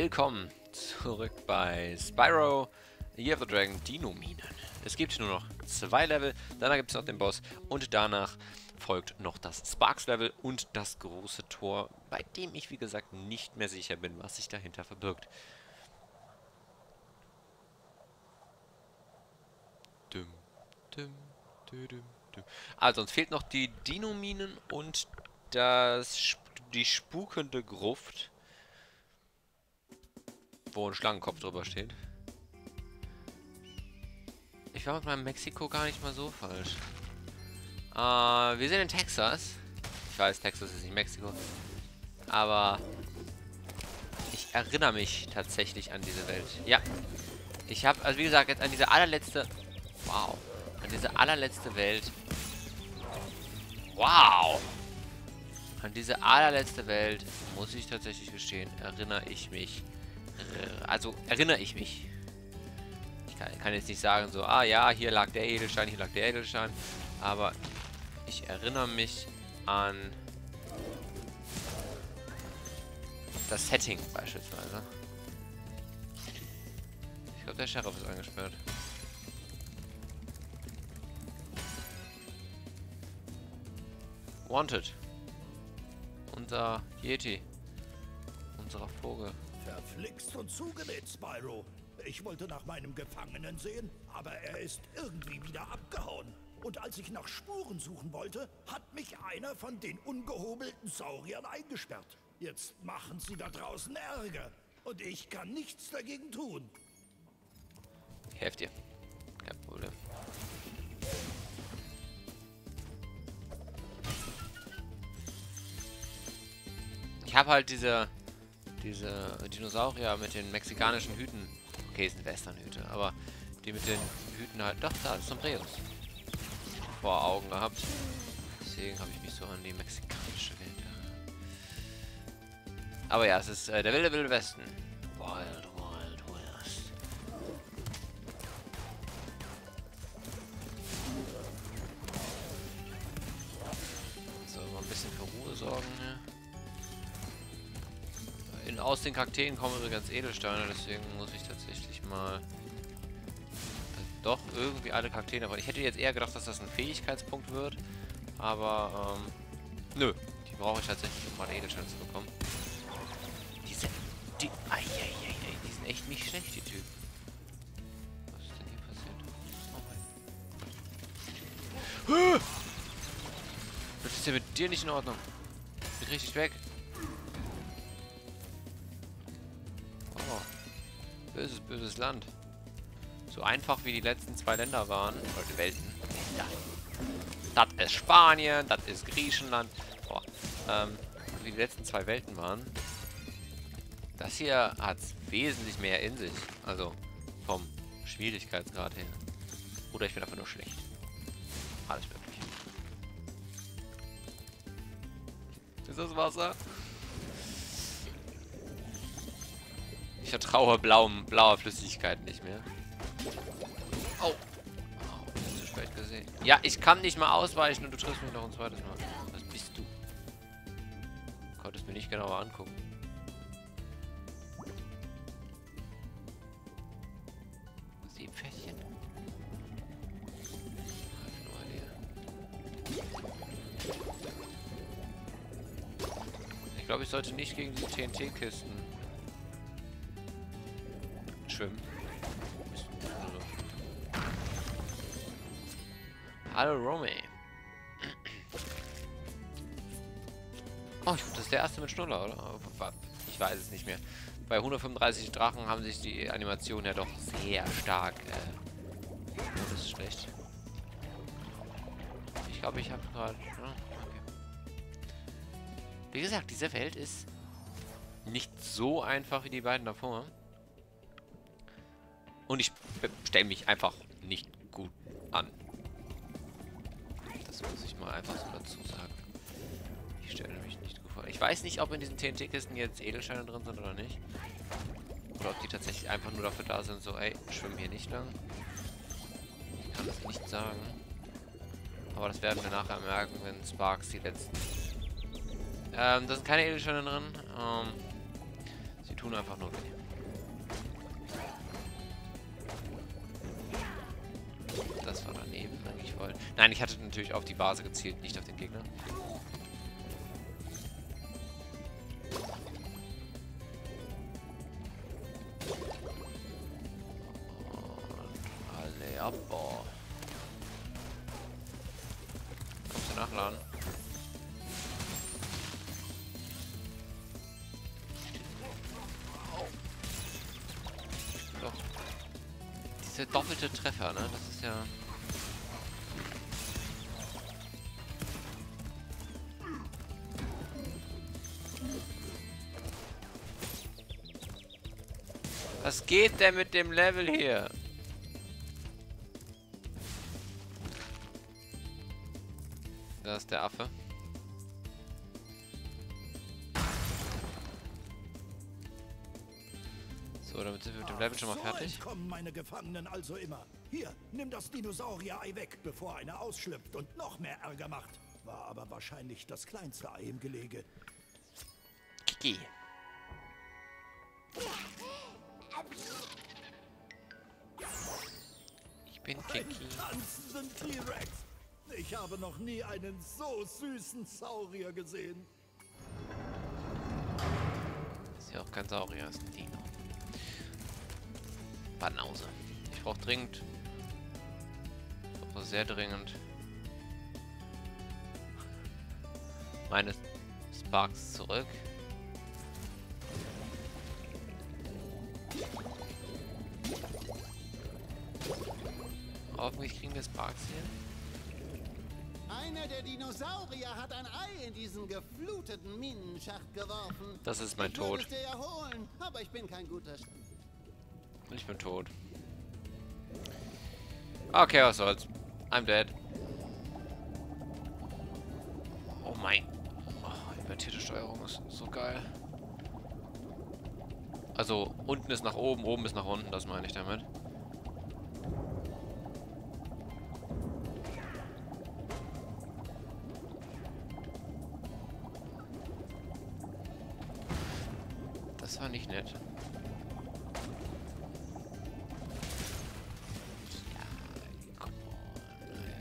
Willkommen zurück bei Spyro Year of the Dragon Dino Minen. Es gibt nur noch zwei Level, danach gibt es noch den Boss und danach folgt noch das Sparks Level und das große Tor, bei dem ich wie gesagt nicht mehr sicher bin, was sich dahinter verbirgt. Dum, dum, dum. Also uns fehlt noch die Dino-Minen und das, die spukende Gruft, wo ein Schlangenkopf drüber steht. Ich war mit meinem Mexiko gar nicht mal so falsch. Äh, wir sind in Texas. Ich weiß, Texas ist nicht Mexiko. Aber ich erinnere mich tatsächlich an diese Welt. Ja. Ich habe, also wie gesagt, jetzt an diese allerletzte... Wow. An diese allerletzte Welt. Wow. An diese allerletzte Welt, muss ich tatsächlich gestehen, erinnere ich mich. Also, erinnere ich mich. Ich kann, kann jetzt nicht sagen, so, ah ja, hier lag der Edelstein, hier lag der Edelstein. Aber ich erinnere mich an das Setting beispielsweise. Ich glaube, der Sheriff ist angesperrt. Wanted. Unser Yeti. Unserer Vogel. Verflixt und zugenäht, Spyro. Ich wollte nach meinem Gefangenen sehen, aber er ist irgendwie wieder abgehauen. Und als ich nach Spuren suchen wollte, hat mich einer von den ungehobelten Sauriern eingesperrt. Jetzt machen sie da draußen Ärger. Und ich kann nichts dagegen tun. Ich helfe dir. Kein Problem. Ich habe halt diese diese Dinosaurier mit den mexikanischen Hüten. Okay, es sind Westernhüte, aber die mit den Hüten halt. Doch, da, ist Sombreros. Vor Augen gehabt. Deswegen habe ich mich so an die mexikanische Welt. Aber ja, es ist äh, der wilde, wilde Westen. Aus den Kakteen kommen übrigens Edelsteine, deswegen muss ich tatsächlich mal äh, doch irgendwie alle Kakteen, aber ich hätte jetzt eher gedacht, dass das ein Fähigkeitspunkt wird, aber ähm, nö, die brauche ich tatsächlich, um mal Edelsteine zu bekommen. Die sind, die, ai, ai, ai, die sind echt nicht schlecht, die Typen. Was ist denn hier passiert? Oh mein. Das ist ja mit dir nicht in Ordnung. Bin richtig weg. Böses, böses Land. So einfach wie die letzten zwei Länder waren. Oder Welten. Ja. Das ist Spanien, das ist Griechenland. Boah. Ähm, wie die letzten zwei Welten waren. Das hier hat wesentlich mehr in sich. Also vom Schwierigkeitsgrad her. Oder ich bin einfach nur schlecht. Alles möglich. Ist das Wasser? Ich vertraue blauem, blauer Flüssigkeit nicht mehr. Oh. oh. Zu spät gesehen. Ja, ich kann nicht mal ausweichen und du triffst mich noch ein zweites Mal. Was bist du? Konntest mir nicht genauer angucken. Seepferdchen. Ich glaube, ich sollte nicht gegen die TNT-Kisten Hallo Romy. Oh, das ist der erste mit Schnuller, oder? Ich weiß es nicht mehr. Bei 135 Drachen haben sich die Animationen ja doch sehr stark. Äh, das ist schlecht. Ich glaube, ich habe gerade. Oh, okay. Wie gesagt, diese Welt ist nicht so einfach wie die beiden davor. Und ich stelle mich einfach nicht Das muss ich mal einfach so dazu sagen. Ich stelle mich nicht gut vor. Ich weiß nicht, ob in diesen TNT-Kisten jetzt Edelsteine drin sind oder nicht. Oder ob die tatsächlich einfach nur dafür da sind, so, ey, schwimm hier nicht lang. Ich kann das nicht sagen. Aber das werden wir nachher merken, wenn Sparks die letzten... Ähm, da sind keine Edelsteine drin. Ähm, sieht tun einfach nur weh. Nein, ich hatte natürlich auf die Vase gezielt, nicht auf den Gegner. Geht denn mit dem Level hier? Da ist der Affe. So, damit sind wir mit dem Level schon mal so fertig. entkommen meine Gefangenen also immer. Hier, nimm das Dinosaurier-Ei weg, bevor einer ausschlüpft und noch mehr Ärger macht. War aber wahrscheinlich das kleinste Ei im Gelege. Kiki. Tanzenden T-Rex. Ich habe noch nie einen so süßen Saurier gesehen. Ist ja auch kein Saurier, ist ein Dino. Banause. Ich brauche dringend. Ich sehr dringend. Meine Sparks zurück. Hoffentlich kriegen wir Sparks hier. Einer der Dinosaurier hat ein Ei in diesen gefluteten Minenschacht geworfen. Das ist mein ich Tod. dir ja holen, aber ich bin kein guter Sch Ich bin tot. Okay, was soll's. I'm dead. Oh mein. Oh, invertierte Steuerung ist so geil. Also, unten ist nach oben, oben ist nach unten, das meine ich damit. War nicht nett.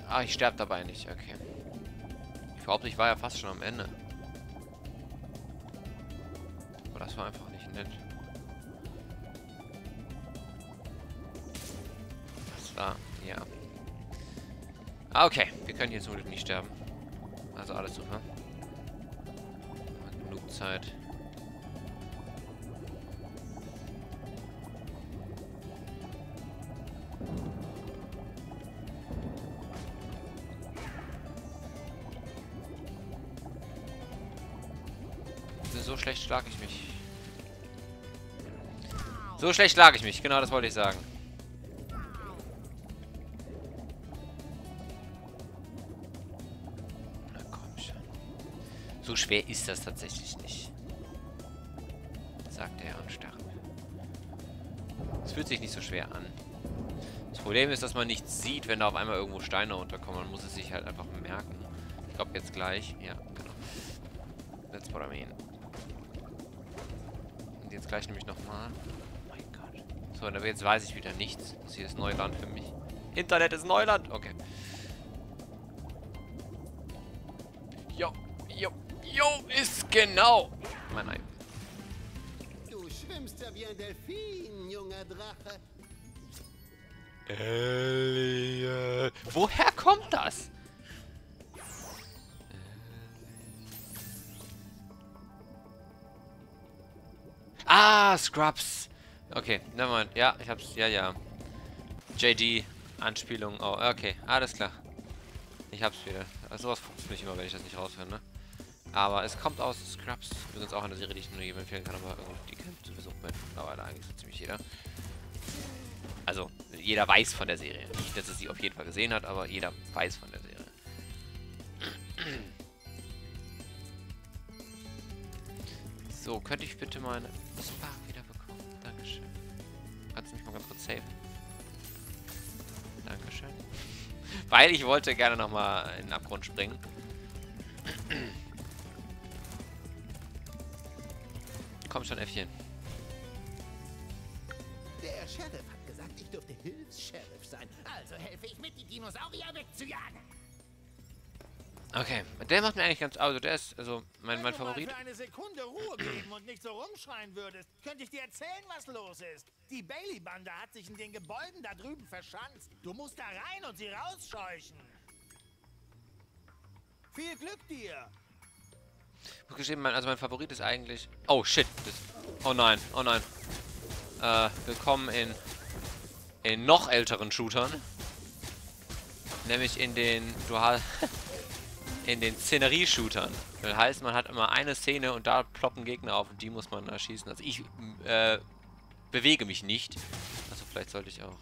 Ah, ich sterbe dabei nicht, okay. Ich behaupte, ich war ja fast schon am Ende. Aber das war einfach nicht nett. Das war, ja. Ah, okay. Wir können hier zum Glück nicht sterben. Also alles super. Genug Zeit. So schlecht schlage ich mich. So schlecht schlage ich mich, genau das wollte ich sagen. Na komm schon. So schwer ist das tatsächlich nicht. Sagt er und starrt. Es fühlt sich nicht so schwer an. Das Problem ist, dass man nichts sieht, wenn da auf einmal irgendwo Steine runterkommen. Man muss es sich halt einfach merken. Ich glaube jetzt gleich. Ja, genau. That's what I mean. Und jetzt gleich nämlich nochmal. Oh mein Gott. So, aber jetzt weiß ich wieder nichts. Das hier ist Neuland für mich. Internet ist Neuland. Okay. Jo, jo, jo, ist genau. Mein Ei. Du schwimmst ja wie ein Delfin, junger Drache. Elliot. Woher kommt das? Ah, Scrubs. Okay, nevermind. Ja, ich hab's. Ja, ja. JD. Anspielung. Oh, okay. Alles klar. Ich hab's wieder. Also sowas fuchst mich immer, wenn ich das nicht rausfinde. Aber es kommt aus Scrubs. Übrigens auch eine Serie, die ich nur jedem empfehlen kann, aber die kennt sowieso mittlerweile eigentlich so ziemlich jeder. Also, jeder weiß von der Serie. Nicht, dass er sie auf jeden Fall gesehen hat, aber jeder weiß von der Serie. So, könnte ich bitte meine Spark wieder bekommen? Dankeschön. Kannst du mich mal ganz kurz safen? Dankeschön. Weil ich wollte gerne nochmal in den Abgrund springen. Komm schon, Äffchen. Ich mit, die Dinosaurier wegzujagen. Okay, der macht mir eigentlich ganz... Also der ist also mein, mein Wenn du Favorit. mal für eine Sekunde Ruhe geben und nicht so rumschreien würdest, könnte ich dir erzählen, was los ist. Die Bailey-Bande hat sich in den Gebäuden da drüben verschanzt. Du musst da rein und sie rausscheuchen. Viel Glück dir. Ich muss gestehen, mein, also mein Favorit ist eigentlich... Oh, shit. Das, oh nein, oh nein. Äh, willkommen in, in noch älteren Shootern. Nämlich in den Dual... in den Szenerie-Shootern. Das heißt, man hat immer eine Szene und da ploppen Gegner auf und die muss man erschießen. Also ich äh, bewege mich nicht. Also vielleicht sollte ich auch.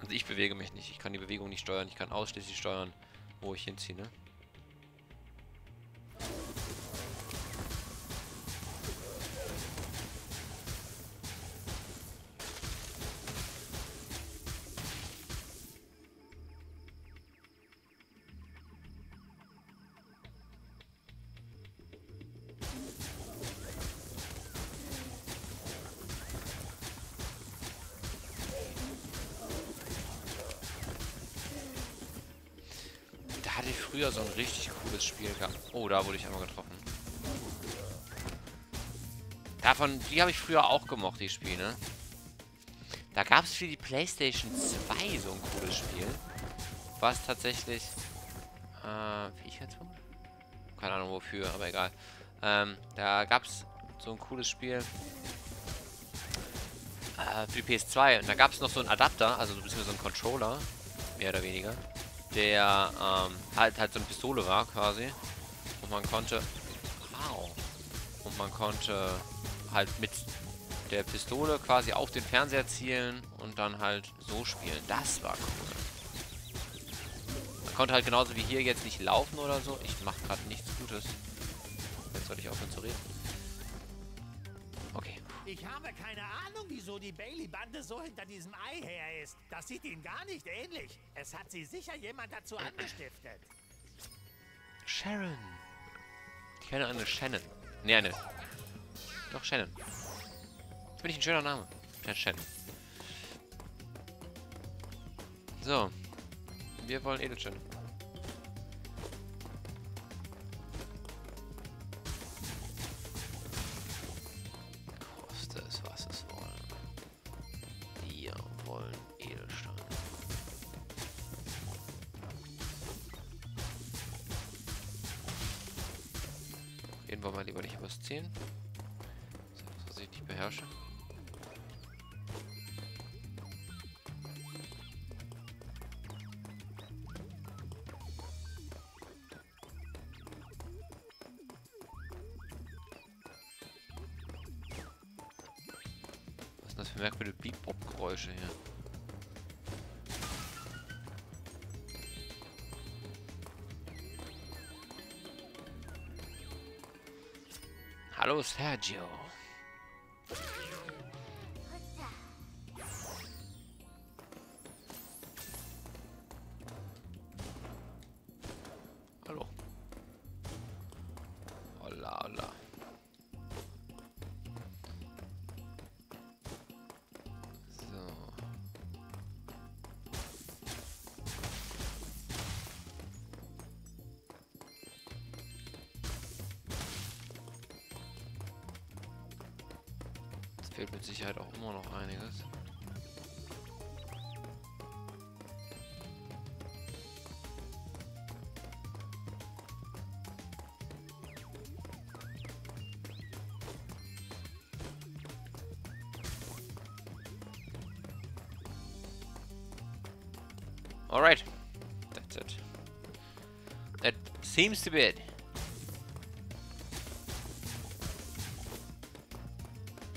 Also ich bewege mich nicht. Ich kann die Bewegung nicht steuern. Ich kann ausschließlich steuern, wo ich hinziehe. Ne? Oh, da wurde ich einmal getroffen. Davon, die habe ich früher auch gemocht, die Spiele. Da gab es für die Playstation 2 so ein cooles Spiel. Was tatsächlich... Äh, Fähigkeitspunkt? Keine Ahnung wofür, aber egal. Ähm, da gab es so ein cooles Spiel äh, für die PS2. Und da gab es noch so einen Adapter, also beziehungsweise so einen Controller, mehr oder weniger der ähm, halt halt so eine Pistole war quasi. Und man konnte. Wow. Und man konnte halt mit der Pistole quasi auf den Fernseher zielen und dann halt so spielen. Das war cool. Man konnte halt genauso wie hier jetzt nicht laufen oder so. Ich mache gerade nichts Gutes. Jetzt sollte ich aufhören zu reden. Okay. Ich habe keine Ahnung, wieso die Bailey-Bande so hinter diesem Ei her ist. Das sieht ihnen gar nicht ähnlich. Es hat sie sicher jemand dazu angestiftet. Sharon. Ich kenne eine Shannon. Ne, eine. Doch, Shannon. Finde ich ein schöner Name. Ja, Shannon. So. Wir wollen Edelstein. Ich nicht beherrsche. Was sind das für merkwürdige Beep-Bop-Geräusche hier? Hallo Sergio. Es fehlt mit Sicherheit auch immer noch einiges. Seems to be it.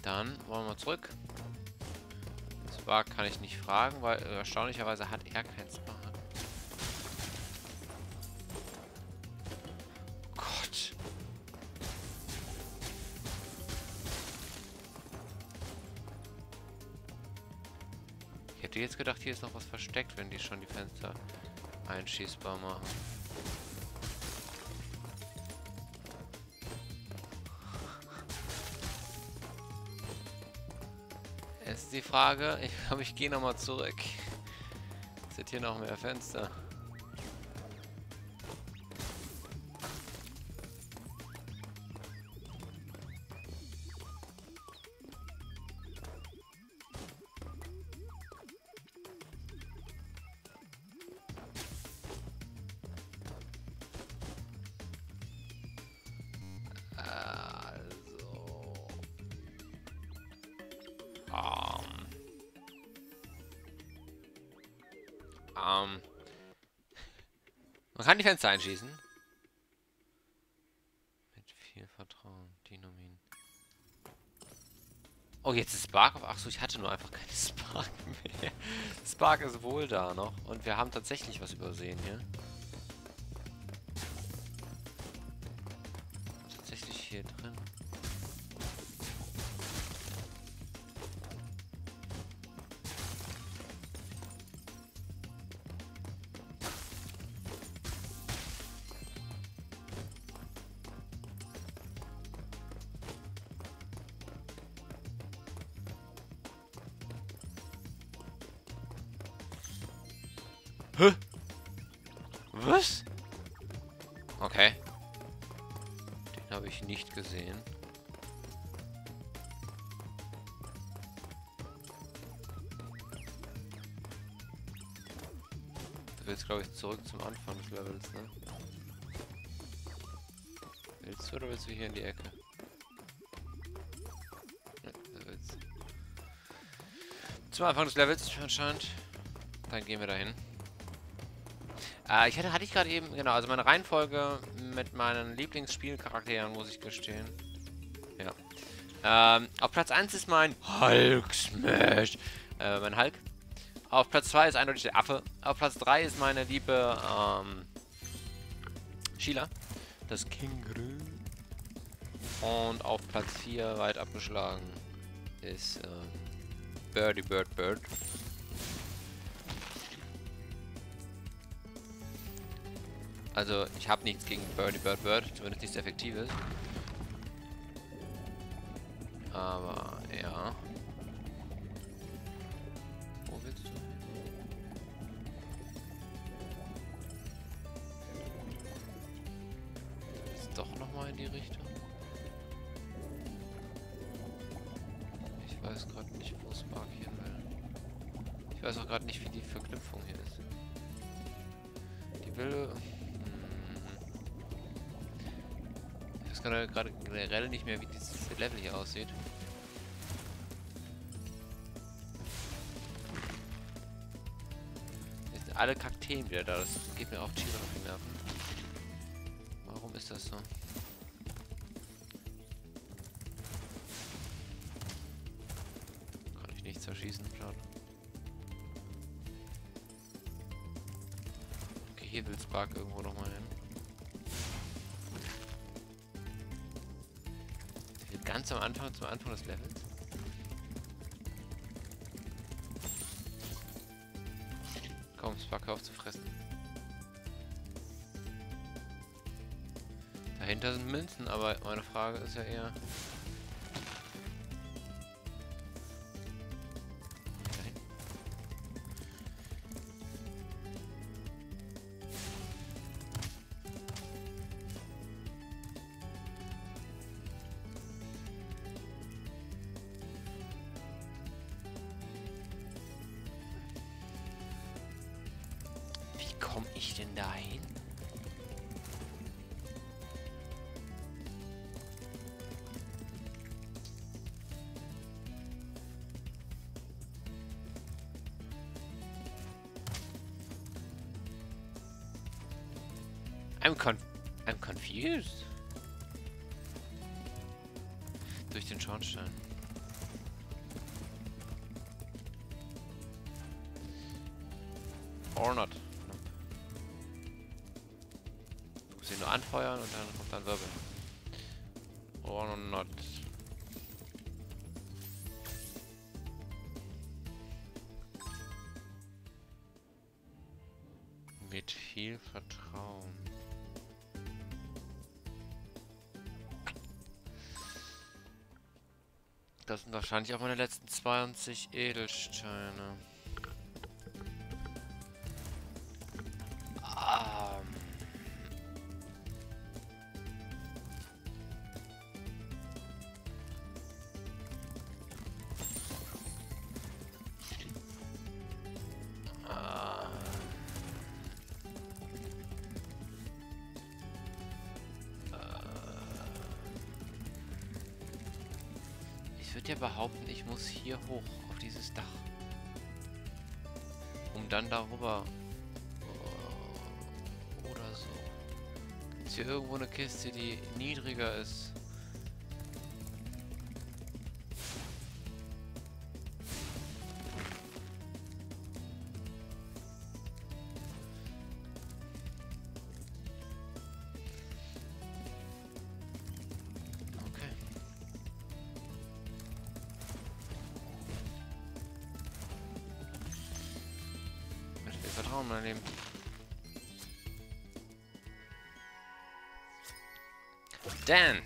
Dann wollen wir zurück. Zwar kann ich nicht fragen, weil erstaunlicherweise hat er kein Spark. Gott. Ich hätte jetzt gedacht, hier ist noch was versteckt, wenn die schon die Fenster einschießbar machen. Ist die Frage, ich glaube, ich gehe nochmal zurück. Sind hier noch mehr Fenster? Also. Ähm. Man kann die Fenster einschießen. Mit viel Vertrauen. Dinomin. Oh, jetzt ist Spark auf. Achso, ich hatte nur einfach keine Spark mehr. Spark ist wohl da noch. Und wir haben tatsächlich was übersehen hier. Tatsächlich hier drin. Was? Okay. Den habe ich nicht gesehen. Du willst, glaube ich, zurück zum Anfang des Levels, ne? Willst du oder willst du hier in die Ecke? Zum Anfang des Levels anscheinend. Dann gehen wir dahin. Äh, ich hatte, hatte ich gerade eben, genau, also meine Reihenfolge mit meinen Lieblingsspielcharakteren, muss ich gestehen. Ja. Ähm, auf Platz 1 ist mein Hulk Smash. Äh, mein Hulk. Auf Platz 2 ist eindeutig der Affe. Auf Platz 3 ist meine liebe, ähm, Sheila. Das Känguru. Und auf Platz 4, weit abgeschlagen, ist, ähm, Birdie Bird Bird. Also, ich habe nichts gegen Birdie Bird Bird, zumindest nichts Effektives. Aber, ja. Generell nicht mehr, wie dieses Level hier aussieht. Jetzt sind alle Kakteen wieder da. Das geht mir auch tierisch auf die Nerven. Warum ist das so? Kann ich nichts zerschießen, schade. Okay, hier will Spark irgendwo nochmal hin. Ganz am Anfang, zum Anfang des Levels. Komm, Spark, auf zu fressen. Dahinter sind Münzen, aber meine Frage ist ja eher... komme ich denn dahin? I'm con I'm confused. Durch den Schornstein. Or not. den nur anfeuern und dann kommt dann Wirbel. Or not. Mit viel Vertrauen. Das sind wahrscheinlich auch meine letzten 20 Edelsteine. Würde ja behaupten, ich muss hier hoch auf dieses Dach. Um dann darüber... äh, Oder so. Ist hier irgendwo eine Kiste, die niedriger ist? Mein Leben. Dan!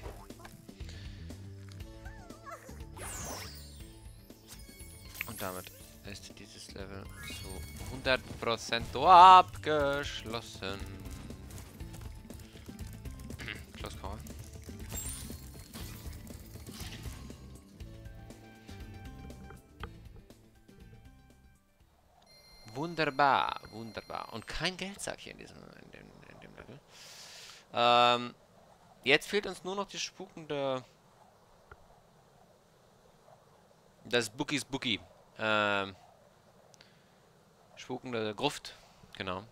Und damit ist dieses Level zu 100% abgeschlossen. Wunderbar, wunderbar. Und kein Geldsack hier in diesem in dem, in dem Level. Ähm, jetzt fehlt uns nur noch die spukende... Das Bookie Spooky. Ähm, spukende Gruft. Genau.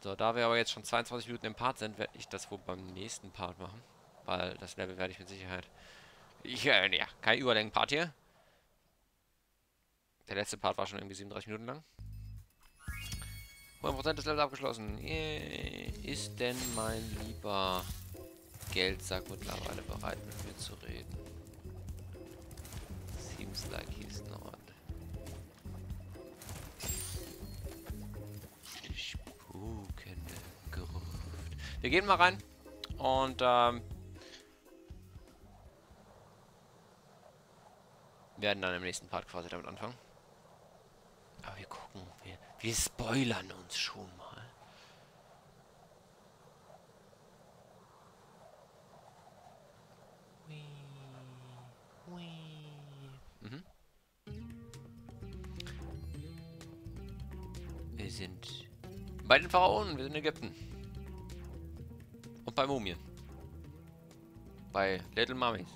So, da wir aber jetzt schon 22 Minuten im Part sind, werde ich das wohl beim nächsten Part machen. Weil das Level werde ich mit Sicherheit... Ich, äh, ja, kein Überlängen-Part hier. Der letzte Part war schon irgendwie 37 Minuten lang. 100% des Levels abgeschlossen. Yeah. Ist denn mein lieber Geldsack mittlerweile bereit mit mir zu reden? Seems like he's not. Spukende Gruft. Wir gehen mal rein und ähm, werden dann im nächsten Part quasi damit anfangen. Aber wir gucken, wir, wir spoilern uns schon mal. Mhm. Wir sind bei den Pharaonen, wir sind in Ägypten. Und bei Mumien. Bei Little Mummies.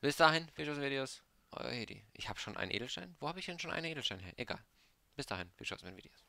Bis dahin, mit Videos. Euer Hedi. Ich habe schon einen Edelstein. Wo habe ich denn schon einen Edelstein her? Egal. Bis dahin, viel Spaß mit den Videos.